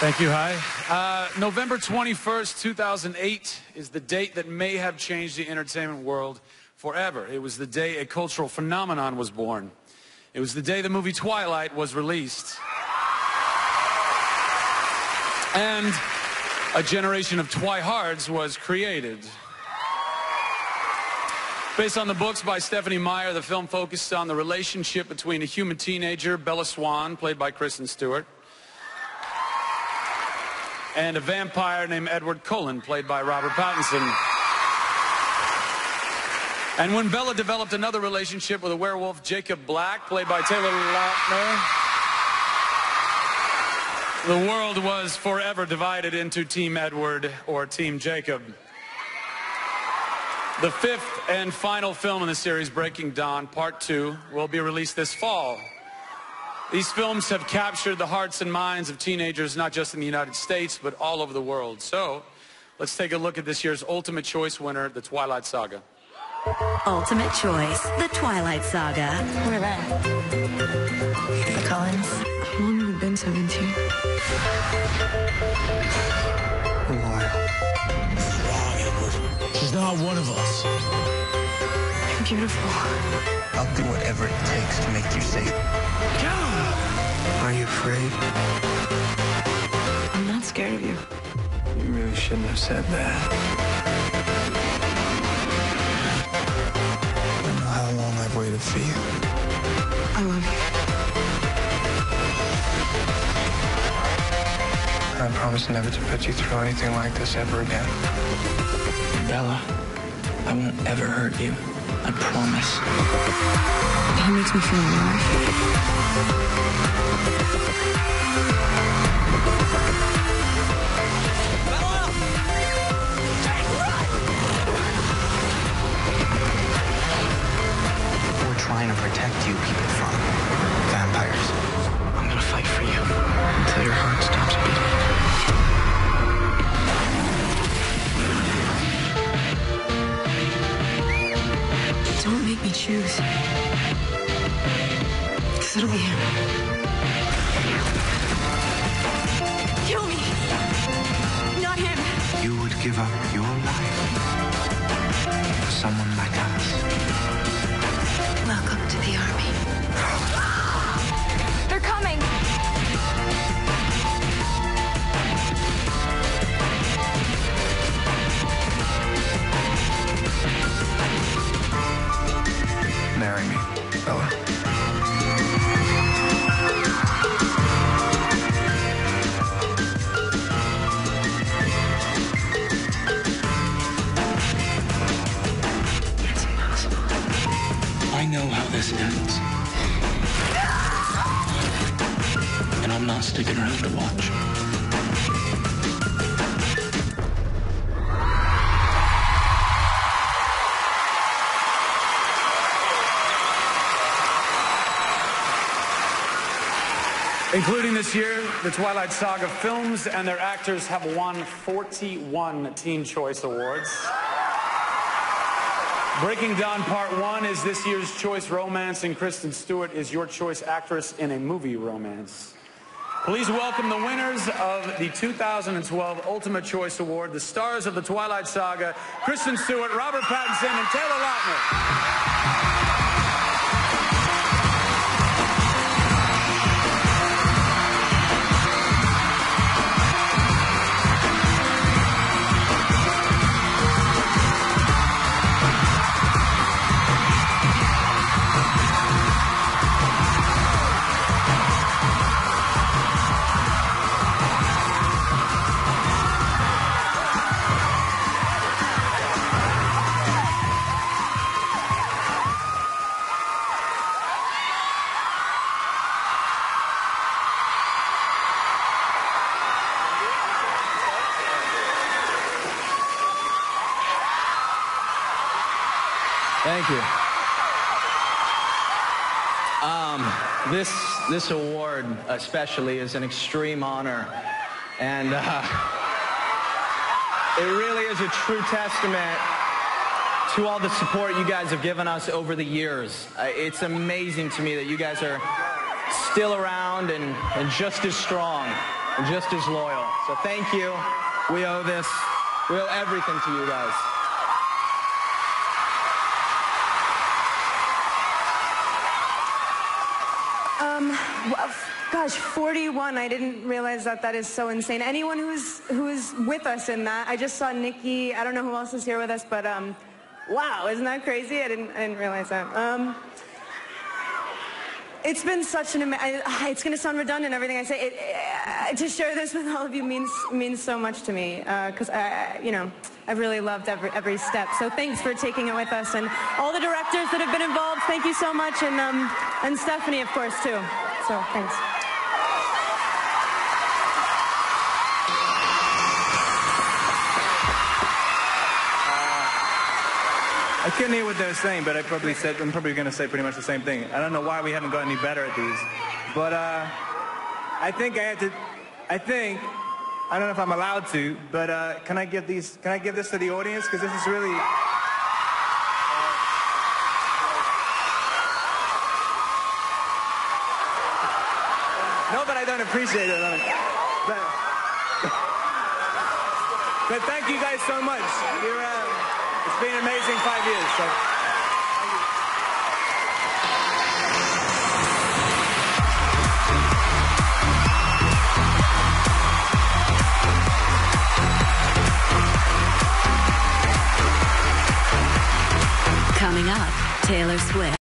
Thank you, Hi. Uh, November 21st, 2008 is the date that may have changed the entertainment world forever. It was the day a cultural phenomenon was born. It was the day the movie Twilight was released. And a generation of Twihards was created. Based on the books by Stephenie Meyer, the film focused on the relationship between a human teenager, Bella Swan, played by Kristen Stewart, and a vampire named Edward Cullen, played by Robert Pattinson. And when Bella developed another relationship with a werewolf, Jacob Black, played by Taylor Lautner, the world was forever divided into Team Edward or Team Jacob. The fifth and final film in the series, Breaking Dawn, Part 2, will be released this fall. These films have captured the hearts and minds of teenagers, not just in the United States, but all over the world. So, let's take a look at this year's Ultimate Choice winner, The Twilight Saga. Ultimate Choice, The Twilight Saga. Where at? The Cullens. How long have you been 17? A while. Wrong, Edward. She's not one of us. You're beautiful. I'll do whatever it takes to make you safe. Are you afraid? I'm not scared of you. You really shouldn't have said that. I don't know how long I've waited for you. I love you. I promise never to put you through anything like this ever again. Bella, I won't ever hurt you. I promise. He makes me feel alive. We're trying to protect you people from me choose. Because it'll be him. Kill me! Not him! You would give up your life sticking around to watch. Including this year, the Twilight Saga films and their actors have won 41 Teen Choice Awards. Breaking Dawn Part 1 is this year's Choice Romance, and Kristen Stewart is your choice actress in a movie romance. Please welcome the winners of the 2012 Ultimate Choice Award, the stars of the Twilight Saga, Kristen Stewart, Robert Pattinson, and Taylor Lautner. Thank you. Um, this this award especially is an extreme honor, and uh, it really is a true testament to all the support you guys have given us over the years. Uh, it's amazing to me that you guys are still around and, and just as strong. and just as loyal. So thank you. We owe this. We owe everything to you guys. Well, Gosh, 41. I didn't realize that that is so insane. Anyone who's who's with us in that, I just saw Nikki. I don't know who else is here with us, but um, wow, isn't that crazy? I didn't I didn't realize that. Um, it's been such an ama- I, it's going to sound redundant everything I say. It, uh, to share this with all of you means means so much to me because I, I- you know I've really loved every every step. So thanks for taking it with us and all the directors that have been involved. Thank you so much and um, and Stephenie of course too. So thanks. I couldn't hear what they were saying, but I probably said I'm probably going to say pretty much the same thing. I don't know why we haven't got any better at these, but uh, I think I had to. I think I don't know if I'm allowed to, but uh, can I give these? Can I give this to the audience? Because this is really. No, but I don't appreciate it, but, but thank you guys so much. Uh, it's been an amazing five years. So.